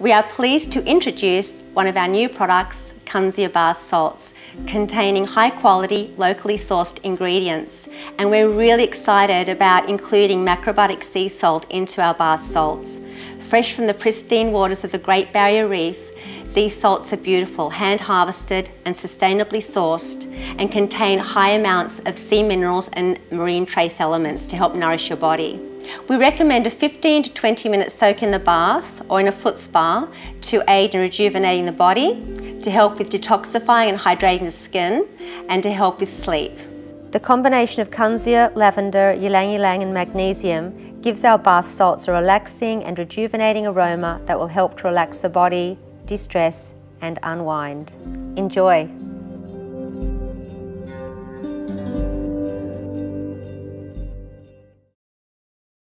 We are pleased to introduce one of our new products, Kunzea Bath Salts, containing high quality, locally sourced ingredients. And we're really excited about including macrobiotic sea salt into our bath salts. Fresh from the pristine waters of the Great Barrier Reef, these salts are beautiful, hand harvested and sustainably sourced and contain high amounts of sea minerals and marine trace elements to help nourish your body. We recommend a 15 to 20 minute soak in the bath or in a foot spa to aid in rejuvenating the body, to help with detoxifying and hydrating the skin, and to help with sleep. The combination of Kunzea, lavender, ylang ylang and magnesium gives our bath salts a relaxing and rejuvenating aroma that will help to relax the body, de-stress and unwind. Enjoy!